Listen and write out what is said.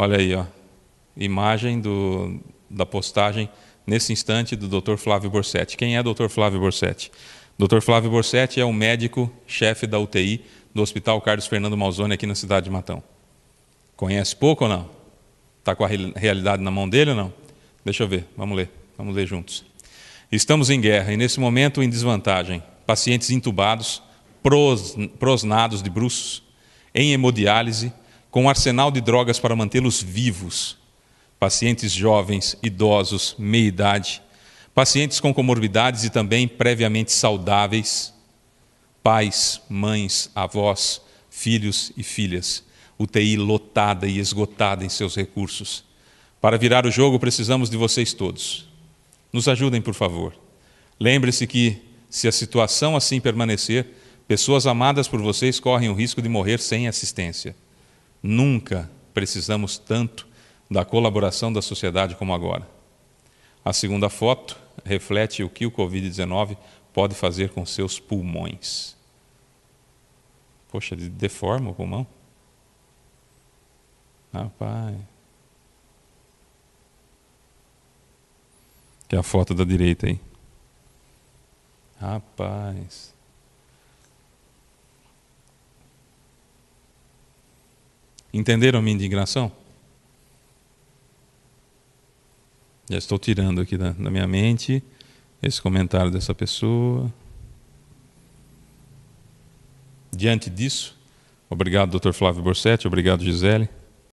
Olha aí, ó. Imagem do, da postagem nesse instante do Dr. Flávio Borsetti. Quem é Dr. Flávio Borsetti? Dr. Flávio Borsetti é o médico chefe da UTI do Hospital Carlos Fernando Malzone aqui na cidade de Matão. Conhece pouco ou não? Está com a realidade na mão dele ou não? Deixa eu ver, vamos ler, vamos ler juntos. Estamos em guerra e nesse momento em desvantagem. Pacientes intubados, pros, prosnados de bruços, em hemodiálise, com um arsenal de drogas para mantê-los vivos. Pacientes jovens, idosos, meia-idade, pacientes com comorbidades e também previamente saudáveis, pais, mães, avós, filhos e filhas, UTI lotada e esgotada em seus recursos. Para virar o jogo, precisamos de vocês todos. Nos ajudem, por favor. Lembre-se que, se a situação assim permanecer, pessoas amadas por vocês correm o risco de morrer sem assistência. Nunca precisamos tanto da colaboração da sociedade como agora. A segunda foto reflete o que o Covid-19 pode fazer com seus pulmões. Poxa, deforma o pulmão? Rapaz. Que é a foto da direita aí. Rapaz. Entenderam minha indignação? Já estou tirando aqui da, da minha mente esse comentário dessa pessoa. Diante disso, obrigado, Dr. Flávio Borsetti, obrigado, Gisele.